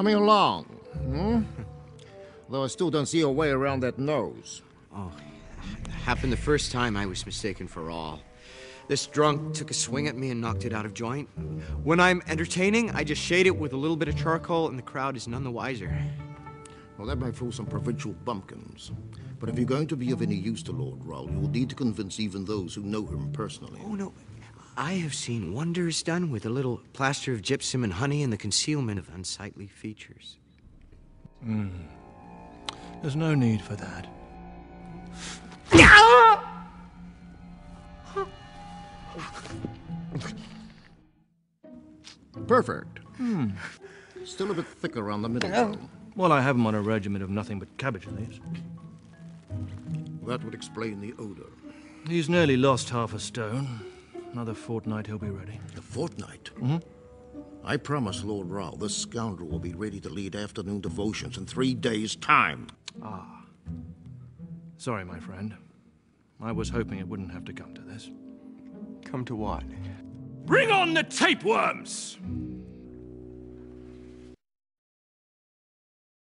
Coming along, hmm? Though I still don't see your way around that nose. Oh, it happened the first time I was mistaken for Rahl. This drunk took a swing at me and knocked it out of joint. When I'm entertaining, I just shade it with a little bit of charcoal, and the crowd is none the wiser. Well, that might fool some provincial bumpkins. But if you're going to be of any use to Lord Rahl, you will need to convince even those who know him personally. Oh, no. I have seen wonders done with a little plaster of gypsum and honey and the concealment of unsightly features. There's no need for that. Perfect. Hmm. Still a bit thicker around the middle, though. Well, I have him on a regimen of nothing but cabbage leaves. That would explain the odor. He's nearly lost half a stone. Another fortnight, he'll be ready. A fortnight? Mm-hmm. I promise Lord Rahl this scoundrel will be ready to lead afternoon devotions in three days' time. Ah. Sorry, my friend. I was hoping it wouldn't have to come to this. Come to what? Bring on the tapeworms!